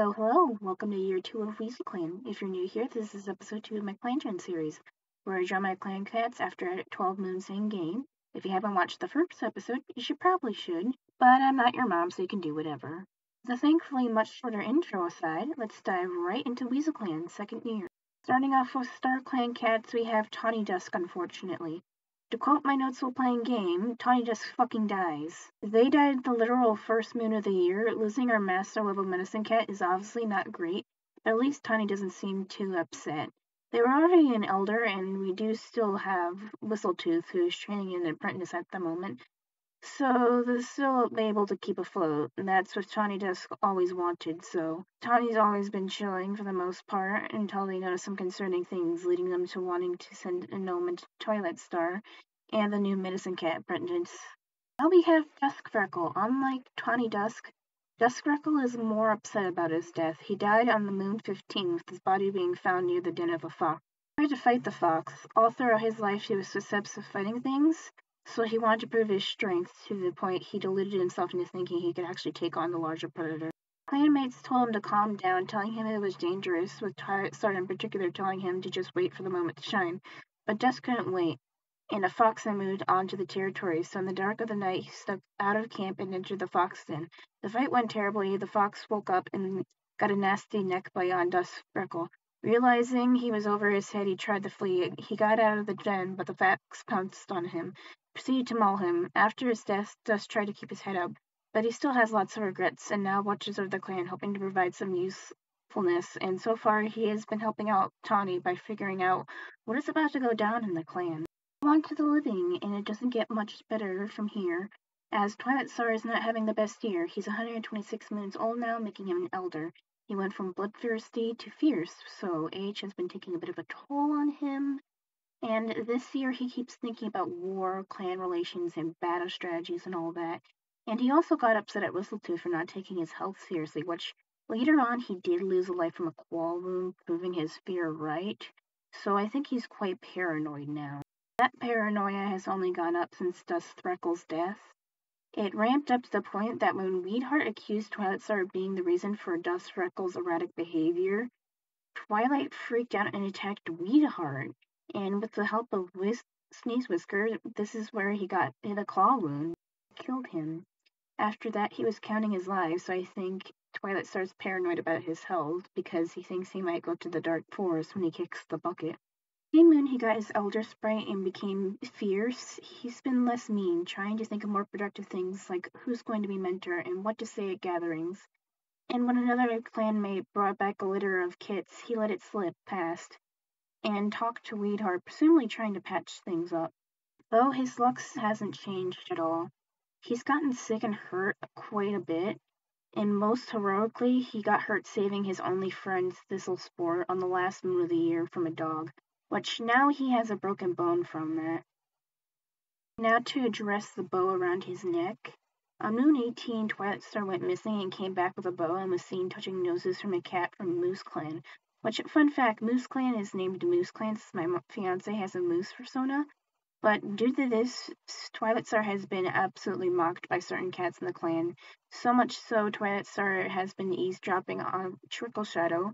So hello, welcome to year two of Weasel Clan. If you're new here, this is episode two of my Clan Gen series, where I draw my clan cats after a 12 moons in game. If you haven't watched the first episode, you should probably should, but I'm not your mom, so you can do whatever. The thankfully much shorter intro aside, let's dive right into Weasel Clan second year. Starting off with Star Clan cats, we have Tawny Dusk, unfortunately. To quote my notes while playing game, Tawny just fucking dies. They died the literal first moon of the year. Losing our master level medicine cat is obviously not great, but at least Tawny doesn't seem too upset. They were already an elder, and we do still have Whistletooth, who is training an apprentice at the moment, so they're still able to keep afloat, and that's what Tawny Dusk always wanted, so Tawny's always been chilling for the most part until they notice some concerning things, leading them to wanting to send a gnome into Twilight Star and the new medicine cat apprentice. Now we have Dusk Freckle. Unlike Tawny Dusk, Dusk Freckle is more upset about his death. He died on the moon 15 with his body being found near the den of a fox. He tried to fight the fox. All throughout his life he was obsessed with fighting things, so he wanted to prove his strength to the point he deluded himself into thinking he could actually take on the larger predator. Clanmates told him to calm down, telling him it was dangerous, with Star in particular telling him to just wait for the moment to shine. But Dusk couldn't wait, and a fox had moved onto the territory, so in the dark of the night he stepped out of camp and entered the fox den. The fight went terribly. The fox woke up and got a nasty neck bite on Dusk Freckle. Realizing he was over his head, he tried to flee. He got out of the den, but the fox pounced on him proceeded to maul him. After his death, Dusk tried to keep his head up, but he still has lots of regrets and now watches over the clan, hoping to provide some usefulness. And so far, he has been helping out Tawny by figuring out what is about to go down in the clan. On to the living, and it doesn't get much better from here. As Twilight Star is not having the best year, he's 126 moons old now, making him an elder. He went from bloodthirsty to fierce, so age has been taking a bit of a toll on him. And this year he keeps thinking about war, clan relations, and battle strategies and all that. And he also got upset at Whistletooth for not taking his health seriously, which later on he did lose a life from a claw wound, proving his fear right. So I think he's quite paranoid now. That paranoia has only gone up since Dusk Freckle's death. It ramped up to the point that when Weedheart accused Twilight Star of being the reason for Dusk Freckle's erratic behavior, Twilight freaked out and attacked Weedheart and with the help of Whis- Sneeze Whisker, this is where he got hit a claw wound, killed him. After that, he was counting his lives, so I think Twilight starts paranoid about his health because he thinks he might go to the dark forest when he kicks the bucket. Same moon, he got his Elder Sprite and became fierce. He's been less mean, trying to think of more productive things like who's going to be mentor and what to say at gatherings. And when another clanmate brought back a litter of kits, he let it slip past and talked to Weedheart, presumably trying to patch things up. Though his luck hasn't changed at all. He's gotten sick and hurt quite a bit, and most heroically, he got hurt saving his only friend, Thistlespore, on the last moon of the year from a dog, which now he has a broken bone from that. Now to address the bow around his neck. On Moon 18, Twilight Star went missing and came back with a bow and was seen touching noses from a cat from Moose Clan, which, fun fact, Moose Clan is named Moose Clan since my fiance has a moose persona. But due to this, Twilight Star has been absolutely mocked by certain cats in the clan. So much so, Twilight Star has been eavesdropping on Trickle Shadow,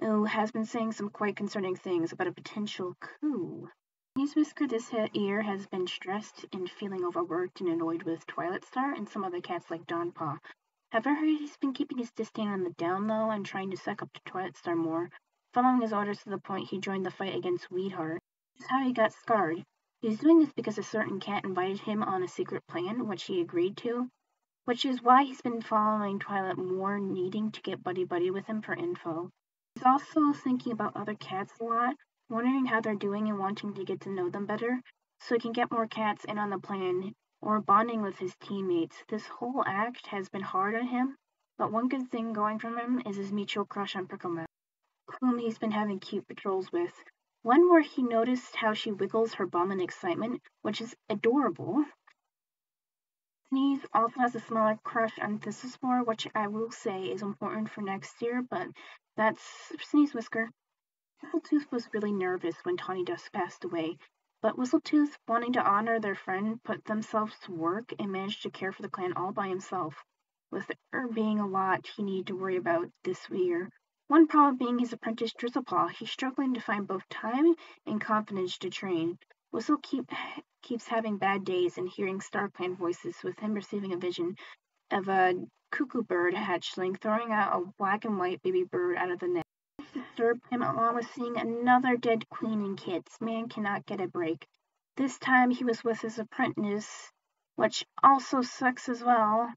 who has been saying some quite concerning things about a potential coup. Sneeze Whisker this year has been stressed and feeling overworked and annoyed with Twilight Star and some other cats like Dawn Paw. Have I heard he's been keeping his disdain on the down low and trying to suck up to Twilight Star more, following his orders to the point he joined the fight against Weedheart. This is how he got scarred. He was doing this because a certain cat invited him on a secret plan, which he agreed to, which is why he's been following Twilight more, needing to get buddy-buddy with him for info. He's also thinking about other cats a lot, wondering how they're doing and wanting to get to know them better, so he can get more cats in on the plan, or bonding with his teammates. This whole act has been hard on him, but one good thing going from him is his mutual crush on Pricklemouse whom he's been having cute patrols with. One where he noticed how she wiggles her bum in excitement, which is adorable. Sneeze also has a smaller crush on Thistlespore, which I will say is important for next year, but that's Sneeze Whisker. Whistletooth was really nervous when Tawny Dusk passed away, but Whistletooth, wanting to honor their friend, put themselves to work and managed to care for the clan all by himself. with there being a lot he needed to worry about this year. One problem being his apprentice Drizzlepaw. He's struggling to find both time and confidence to train. Whistle keep, keeps having bad days and hearing Star Clan voices, with him receiving a vision of a cuckoo bird hatchling throwing out a black and white baby bird out of the nest. This disturbed him along with seeing another dead queen and kids. Man cannot get a break. This time he was with his apprentice, which also sucks as well.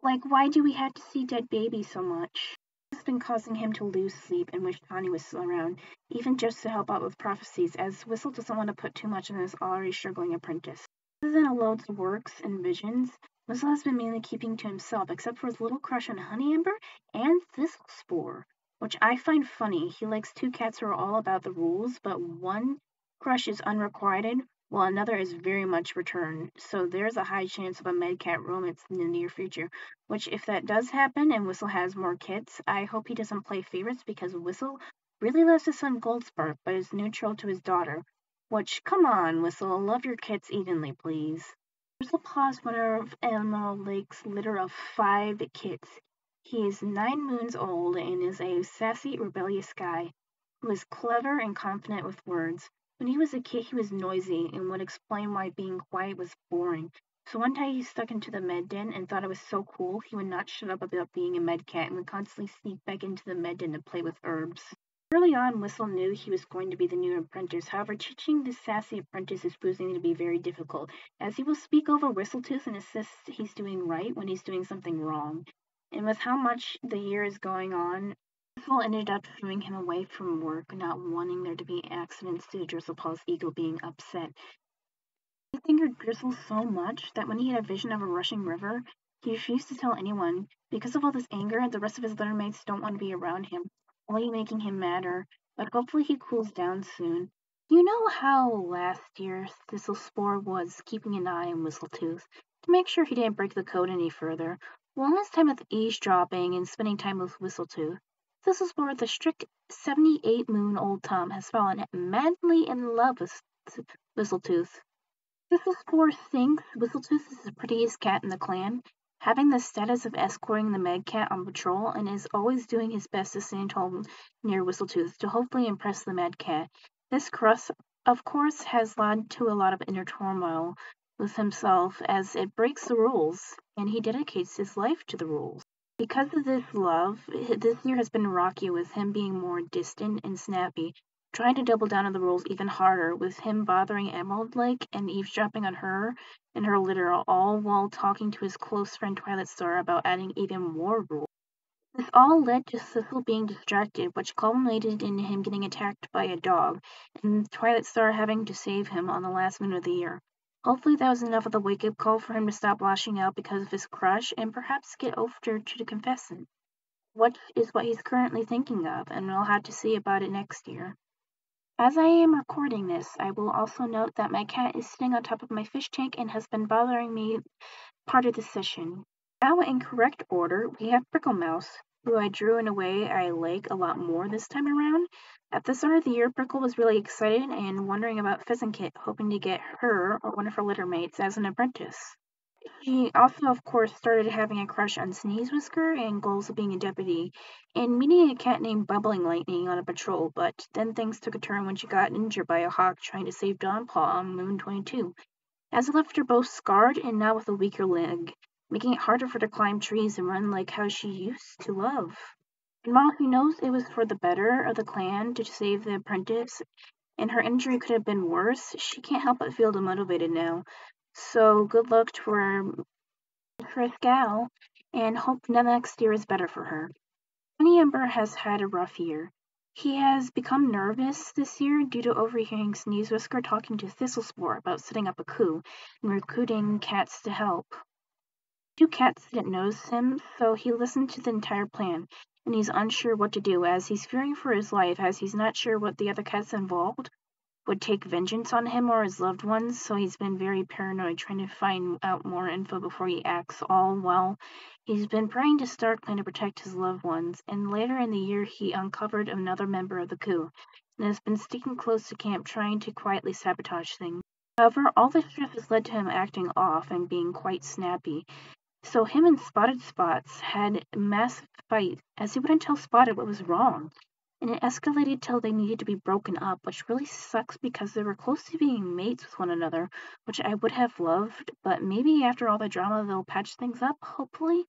Like, why do we have to see dead babies so much? Been causing him to lose sleep and wish Tawny was still around, even just to help out with prophecies, as Whistle doesn't want to put too much on his already struggling apprentice. Other than a loads of works and visions, Whistle has been mainly keeping to himself, except for his little crush on Honey Ember and Thistle Spore, which I find funny. He likes two cats who are all about the rules, but one crush is unrequited, while another is very much returned. So there's a high chance of a Medcat romance in the near future. Which, if that does happen and Whistle has more kits, I hope he doesn't play favorites because Whistle really loves his son Goldspark, but is neutral to his daughter. Which, come on, Whistle, love your kits evenly, please. Drizzlepaw's winner of Emerald Lake's litter of five kits. He is nine moons old and is a sassy, rebellious guy who is clever and confident with words. When he was a kid, he was noisy and would explain why being quiet was boring. So one day he stuck into the med den and thought it was so cool he would not shut up about being a med cat and would constantly sneak back into the med den to play with herbs. Early on, Whistle knew he was going to be the new apprentice. However, teaching this sassy apprentice is proving to be very difficult, as he will speak over Whistletooth and insist he's doing right when he's doing something wrong. And with how much the year is going on, Drizzle ended up throwing him away from work, not wanting there to be accidents due to Drizzlepaw's ego being upset. He angered Drizzle so much that when he had a vision of a rushing river, he refused to tell anyone. Because of all this anger, the rest of his littermates don't want to be around him, only making him madder. But hopefully he cools down soon. You know how last year Thistlespore was keeping an eye on Whistletooth to make sure he didn't break the code any further. Well, in his time with eavesdropping and spending time with Whistletooth, this is where the strict 78 moon old Tom has fallen madly in love with Whistletooth. Thistlespore thinks Whistletooth is the prettiest cat in the clan, having the status of escorting the Med Cat on patrol, and is always doing his best to stand tall near Whistletooth to hopefully impress the Med Cat. This cross, of course, has led to a lot of inner turmoil with himself as it breaks the rules, and he dedicates his life to the rules. Because of this love, this year has been rocky with him being more distant and snappy, trying to double down on the rules even harder, with him bothering Emerald Lake and eavesdropping on her and her litter, all while talking to his close friend Twilight Star about adding even more rules. This all led to Thistle being distracted, which culminated in him getting attacked by a dog, and Twilight Star having to save him on the last minute of the year. Hopefully that was enough of the wake-up call for him to stop lashing out because of his crush and perhaps get over to confess it. What is what he's currently thinking of, and we'll have to see about it next year. As I am recording this, I will also note that my cat is sitting on top of my fish tank and has been bothering me part of the session. Now in correct order, we have Prickle Mouse, who I drew in a way I like a lot more this time around. At the start of the year, Prickle was really excited and wondering about Pheasantkit, hoping to get her or one of her littermates as an apprentice. She also, of course, started having a crush on Sneeze Whisker and goals of being a deputy, and meeting a cat named Bubbling Lightning on a patrol, but then things took a turn when she got injured by a hawk trying to save Dawnpaw on Moon 22, as it left her both scarred and now with a weaker leg, making it harder for her to climb trees and run like how she used to love. And while he knows it was for the better of the clan to save the apprentice, and her injury could have been worse, she can't help but feel demotivated now. So good luck to her, her gal, and hope next year is better for her. Honey Ember has had a rough year. He has become nervous this year due to overhearing Sneeze Whisker talking to Thistlespore about setting up a coup and recruiting cats to help. Two cats didn't notice him, so he listened to the entire plan and he's unsure what to do. As he's fearing for his life as he's not sure what the other cats involved would take vengeance on him or his loved ones, so he's been very paranoid trying to find out more info before he acts all while he's been praying to StarClan to protect his loved ones, and later in the year he uncovered another member of the coup and has been sticking close to camp trying to quietly sabotage things. However, all this stress has led to him acting off and being quite snappy, So him and Spotted Spots had a massive fight as he wouldn't tell Spotted what was wrong. And it escalated till they needed to be broken up, which really sucks because they were close to being mates with one another, which I would have loved, but maybe after all the drama they'll patch things up, hopefully.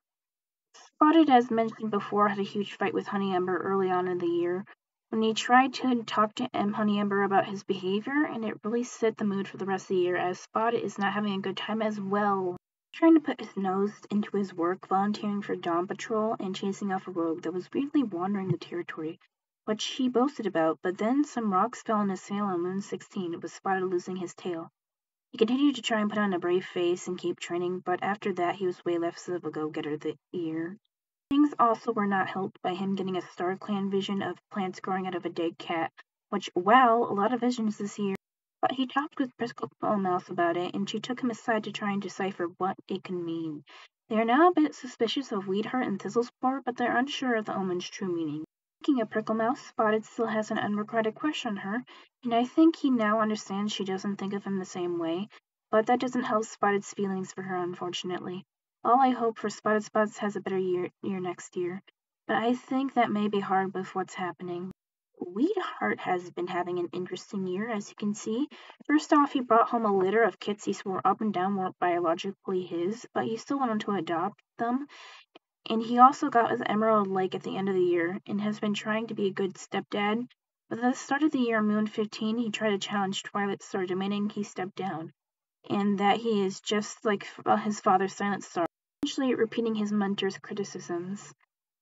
Spotted, as mentioned before, had a huge fight with Honey Ember early on in the year, when he tried to talk to M. Honey Ember about his behavior, and it really set the mood for the rest of the year, as Spotted is not having a good time as well trying to put his nose into his work, volunteering for Dawn Patrol, and chasing off a rogue that was weirdly wandering the territory, which he boasted about, but then some rocks fell on his sail on Moon 16 and was spotted losing his tail. He continued to try and put on a brave face and keep training, but after that he was way less of a go-getter the year. Things also were not helped by him getting a Star Clan vision of plants growing out of a dead cat, which, wow, a lot of visions this year. But he talked with Prickle Mouse about it, and she took him aside to try and decipher what it could mean. They are now a bit suspicious of Weedheart and Thistlespore, but they're unsure of the omen's true meaning. Speaking of Prickle Mouse, Spotted still has an unrequited crush on her, and I think he now understands she doesn't think of him the same way, but that doesn't help Spotted's feelings for her, unfortunately. All I hope for Spotted Spots has a better year, year next year, but I think that may be hard with what's happening. Weedheart has been having an interesting year, as you can see. First off, he brought home a litter of kits he swore up and down weren't biologically his, but he still wanted to adopt them. And he also got his Emerald Lake at the end of the year and has been trying to be a good stepdad. But at the start of the year, Moon 15, he tried to challenge Twilight Star, demanding he step down, and that he is just like his father, Silent Star, essentially repeating his mentor's criticisms.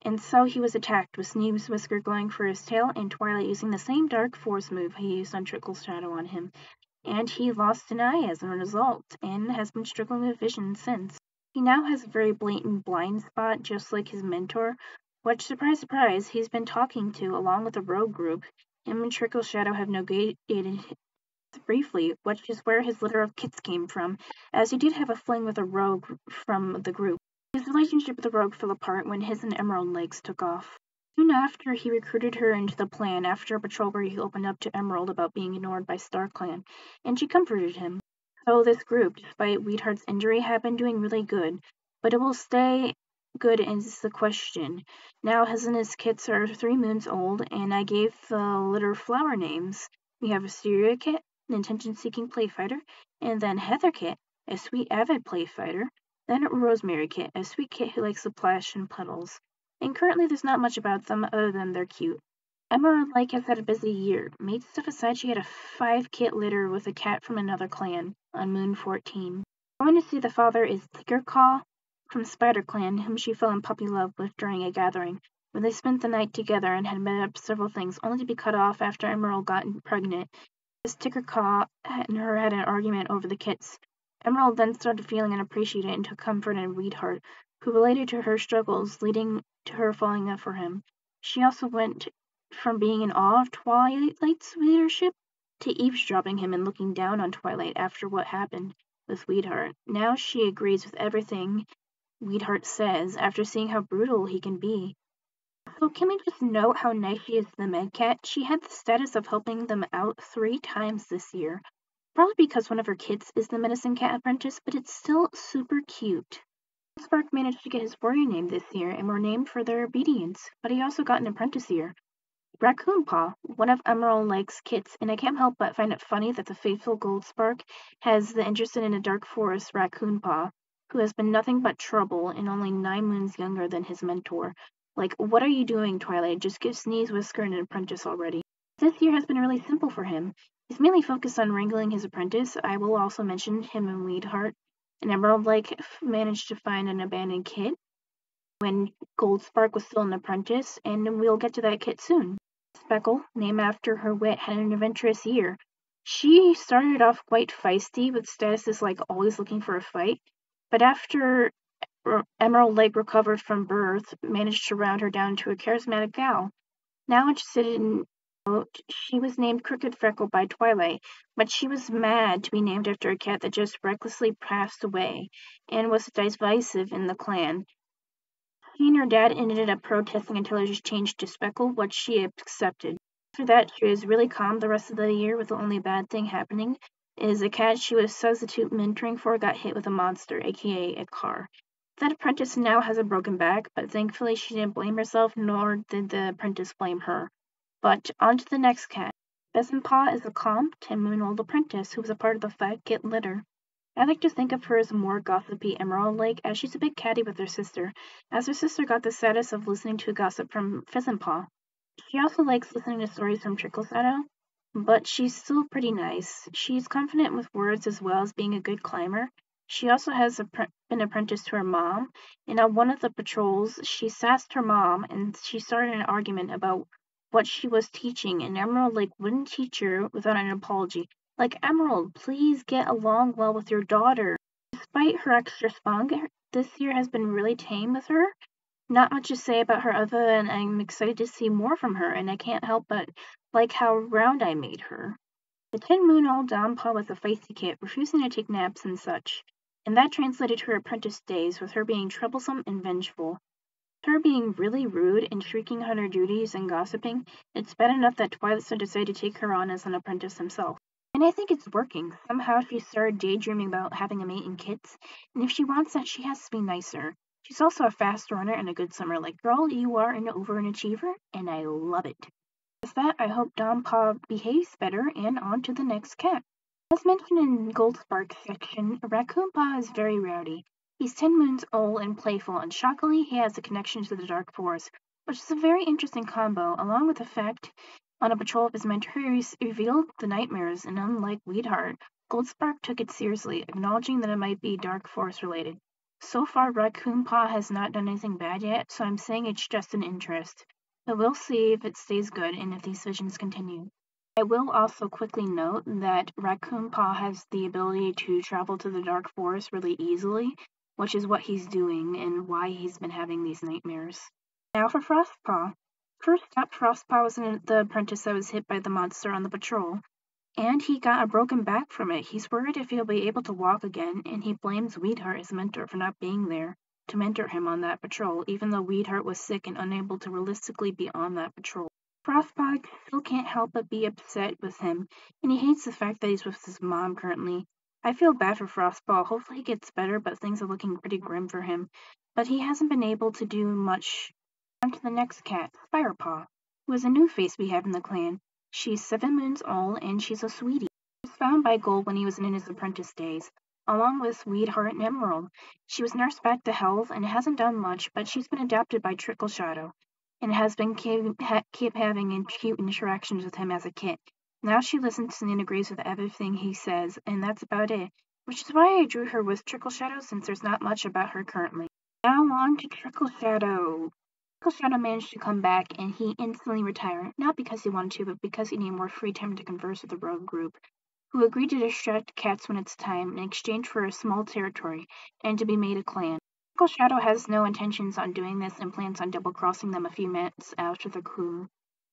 And so he was attacked, with Sneeze Whisker going for his tail, and Twilight using the same dark force move he used on Trickle's shadow on him. And he lost an eye as a result, and has been struggling with vision since. He now has a very blatant blind spot, just like his mentor, which, surprise, surprise, he's been talking to along with the rogue group. Him and Trickle's shadow have negated briefly, which is where his litter of kits came from, as he did have a fling with a rogue from the group. Relationship with the rogue fell apart when his and Emerald Lakes took off. Soon after, he recruited her into the plan after a patrol where he opened up to Emerald about being ignored by Star Clan, and she comforted him. So this group, despite Weedheart's injury, have been doing really good, but it will stay good is the question. Now his and his kits are three moons old, and I gave the litter flower names. We have Asteria Kit, an attention-seeking playfighter, and then Heather Kit, a sweet avid playfighter, then Rosemary Kit, a sweet kit who likes to plash in puddles. And currently there's not much about them other than they're cute. Emerald Lake has had a busy year. Made stuff aside, she had a five kit litter with a cat from another clan on Moon 14. Going to see the father is Tickercaw from Spider Clan, whom she fell in puppy love with during a gathering, when they spent the night together and had met up several things, only to be cut off after Emerald got pregnant. As Tickercaw and her had an argument over the kits, Emerald then started feeling and appreciating and took comfort in Weedheart, who related to her struggles, leading to her falling in for him. She also went from being in awe of Twilight's leadership to eavesdropping him and looking down on Twilight after what happened with Weedheart. Now she agrees with everything Weedheart says after seeing how brutal he can be. So can we just note how nice she is to the Medcat? She had the status of helping them out three times this year. Probably because one of her kids is the medicine cat apprentice, but it's still super cute. Spark managed to get his warrior name this year and were named for their obedience, but he also got an apprentice year. Raccoon Paw, one of Emerald Lake's kits, and I can't help but find it funny that the faithful Goldspark has the interested in a dark forest Raccoon Paw, who has been nothing but trouble and only nine moons younger than his mentor. Like, what are you doing, Twilight? Just give Sneeze Whisker an apprentice already. This year has been really simple for him. He's mainly focused on wrangling his apprentice. I will also mention him and Weedheart and Emerald Lake managed to find an abandoned kit when Goldspark was still an apprentice, and we'll get to that kit soon. Speckle, named after her wit, had an adventurous year. She started off quite feisty, with statuses like always looking for a fight, but after Emerald Lake recovered from birth, managed to round her down to a charismatic gal. Now interested in she was named Crooked Freckle by Twilight, but she was mad to be named after a cat that just recklessly passed away and was divisive in the clan. She and her dad ended up protesting until it was changed to Speckle, which she accepted. After that, she was really calm the rest of the year, with the only bad thing happening is a cat she was substitute mentoring for got hit with a monster, aka a car. That apprentice now has a broken back, but thankfully she didn't blame herself, nor did the apprentice blame her. But on to the next cat. Bessonpaw is a calm, ten-moon-old apprentice who was a part of the Fat Kit litter. I like to think of her as more gossipy Emerald Lake, as she's a bit catty with her sister, as her sister got the status of listening to gossip from Pheasantpaw. She also likes listening to stories from Trickle but she's still pretty nice. She's confident with words as well as being a good climber. She also has been apprenticed to her mom, and on one of the patrols, she sassed her mom and she started an argument about what she was teaching, and Emerald Lake wouldn't teach her without an apology. Like, Emerald, please get along well with your daughter. Despite her extra spunk, this year has been really tame with her. Not much to say about her other than I'm excited to see more from her, and I can't help but like how round I made her. The Ten Moon Old Dawnpaw was a feisty kid, refusing to take naps and such, and that translated to her apprentice days with her being troublesome and vengeful. Her being really rude and shrieking on her duties and gossiping, it's bad enough that Twilight decided to take her on as an apprentice himself. And I think it's working. Somehow she started daydreaming about having a mate and kids, and if she wants that, she has to be nicer. She's also a fast runner and a good swimmer. Like, girl, you are an over an achiever, and I love it. With that, I hope Dawnpaw behaves better, and on to the next cat. As mentioned in Goldspark's section, Raccoonpaw is very rowdy. He's ten moons old and playful, and shockingly, he has a connection to the Dark Forest, which is a very interesting combo, along with the fact on a patrol of his mentors revealed the nightmares, and unlike Weedheart, Goldspark took it seriously, acknowledging that it might be Dark Forest related. So far, Raccoon Paw has not done anything bad yet, so I'm saying it's just an interest. But we'll see if it stays good and if these visions continue. I will also quickly note that Raccoon Paw has the ability to travel to the Dark Forest really easily, which is what he's doing and why he's been having these nightmares. Now for Frostpaw. First up, Frostpaw was the apprentice that was hit by the monster on the patrol, and he got a broken back from it. He's worried if he'll be able to walk again, and he blames Weedheart, his mentor, for not being there to mentor him on that patrol, even though Weedheart was sick and unable to realistically be on that patrol. Frostpaw still can't help but be upset with him, and he hates the fact that he's with his mom currently. I feel bad for Frostpaw. Hopefully he gets better, but things are looking pretty grim for him. But he hasn't been able to do much on to the next cat, Spirepaw, who is a new face we have in the clan. She's seven moons old, and she's a sweetie. She was found by Gold when he was in his apprentice days, along with Weedheart and Emerald. She was nursed back to health and hasn't done much, but she's been adopted by Trickle Shadow and has been keep, ha, keep having cute interactions with him as a kid. Now she listens and agrees with everything he says, and that's about it. Which is why I drew her with Trickle Shadow since there's not much about her currently. Now on to Trickle Shadow. Trickle Shadow managed to come back and he instantly retired, not because he wanted to, but because he needed more free time to converse with the rogue group, who agreed to distract cats when it's time in exchange for a small territory and to be made a clan. Trickle Shadow has no intentions on doing this and plans on double crossing them a few minutes after the coup.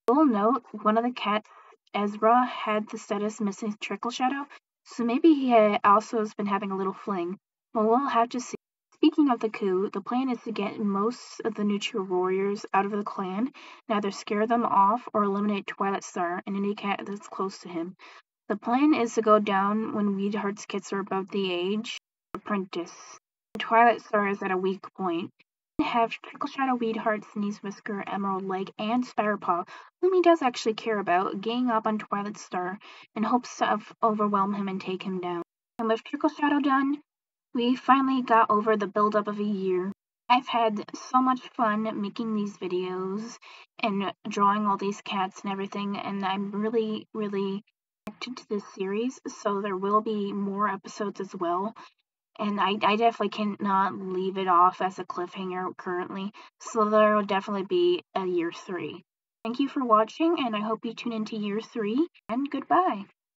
Little note, one of the cats, Ezra, had the status missing Trickle Shadow, so maybe he also has been having a little fling. Well, we'll have to see. Speaking of the coup, the plan is to get most of the neutral warriors out of the clan, either scare them off or eliminate Twilight Star and any cat that's close to him. The plan is to go down when Weedheart's kits are above the age apprentice. Twilight Star is at a weak point. Have Trickle Shadow, Weedheart, Sneeze Whisker, Emerald Lake, and Spirepaw, whom he does actually care about, gang up on Twilight Star in hopes to overwhelm him and take him down. And with Trickle Shadow done, we finally got over the buildup of a year. I've had so much fun making these videos and drawing all these cats and everything, and I'm really, really connected to this series, so there will be more episodes as well. And I, I definitely cannot leave it off as a cliffhanger currently, so there will definitely be a year three. Thank you for watching, and I hope you tune into year three, and goodbye.